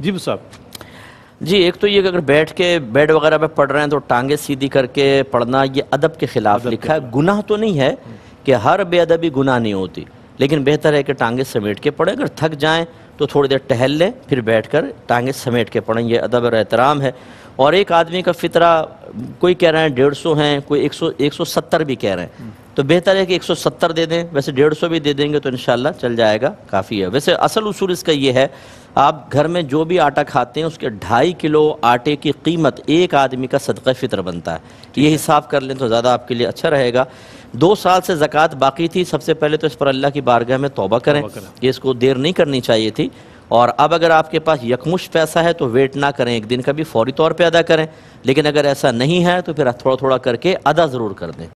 जी साहब जी एक तो ये कि अगर बैठ के बेड वगैरह पे पढ़ रहे हैं तो टांगे सीधी करके पढ़ना ये अदब के खिलाफ लिखा है। गुनाह तो नहीं है कि हर बेअदबी गुनाह नहीं होती लेकिन बेहतर है कि टांगे समेट के पढ़ें। अगर थक जाएँ तो थोड़ी देर टहल लें फिर बैठकर टांगे समेट के पढ़ें। ये अदब और एहतराम है। और एक आदमी का फितरा कोई कह रहे हैं डेढ़ सौ हैं कोई एक सौ एक सौ सत्तर भी कह रहे हैं। तो बेहतर है कि 170 दे दें। वैसे डेढ़ सौ भी दे देंगे तो इनशाला चल जाएगा काफ़ी है। वैसे असल उसूल इसका ये है आप घर में जो भी आटा खाते हैं उसके ढाई किलो आटे की कीमत एक आदमी का सदक़ फ़ितर बनता है। ये हिसाब कर लें तो ज़्यादा आपके लिए अच्छा रहेगा। दो साल से ज़क़़त बाकी थी सबसे पहले तो इस पर अल्लाह की बारगाह में तोबा करें। कि इसको देर नहीं करनी चाहिए थी। और अब अगर आपके पास यकमुश पैसा है तो वेट ना करें, एक दिन का भी फौरी तौर पर अदा करें। लेकिन अगर ऐसा नहीं है तो फिर थोड़ा थोड़ा करके अदा ज़रूर कर दें।